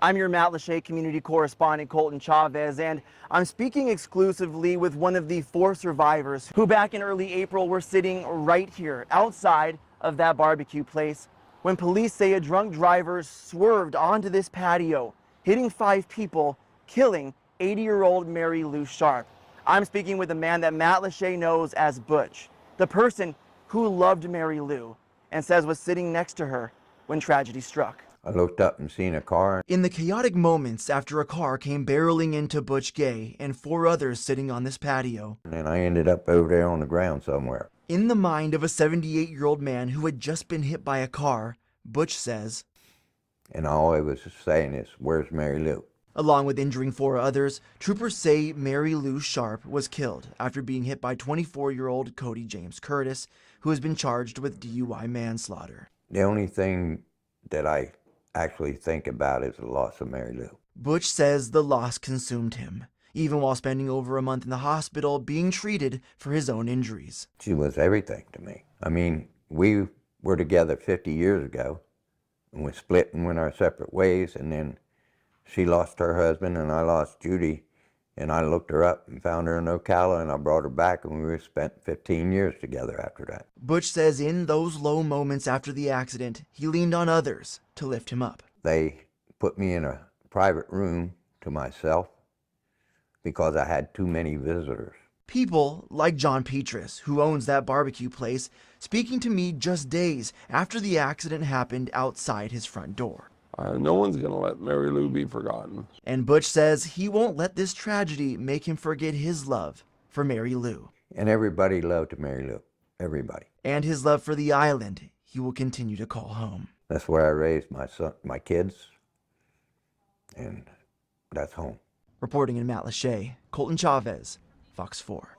I'm your Matlacha community correspondent, Colton Chavez, and I'm speaking exclusively with one of the four survivors who back in early April were sitting right here outside of that barbecue place when police say a drunk driver swerved onto this patio, hitting five people, killing 80 year old Mary Lou Sharp. I'm speaking with a man that Matlacha knows as Butch, the person who loved Mary Lou and says was sitting next to her when tragedy struck. I looked up and seen a car. In the chaotic moments after a car came barreling into Butch Gay and four others sitting on this patio. And I ended up over there on the ground somewhere. In the mind of a 78 year old man who had just been hit by a car, Butch says, And all I was saying is, Where's Mary Lou? Along with injuring four others, troopers say Mary Lou Sharp was killed after being hit by 24 year old Cody James Curtis, who has been charged with DUI manslaughter. The only thing that I actually think about is the loss of Mary Lou. Butch says the loss consumed him, even while spending over a month in the hospital being treated for his own injuries. She was everything to me. I mean, we were together 50 years ago, and we split and went our separate ways, and then she lost her husband, and I lost Judy, and I looked her up and found her in Ocala, and I brought her back, and we spent 15 years together after that. Butch says in those low moments after the accident, he leaned on others to lift him up. They put me in a private room to myself because I had too many visitors. People like John Petrus, who owns that barbecue place, speaking to me just days after the accident happened outside his front door. Uh, no one's going to let Mary Lou be forgotten. And Butch says he won't let this tragedy make him forget his love for Mary Lou. And everybody loved to Mary Lou. Everybody. And his love for the island he will continue to call home. That's where I raised my son, my kids, and that's home. Reporting in Matlacha, Colton Chavez, Fox 4.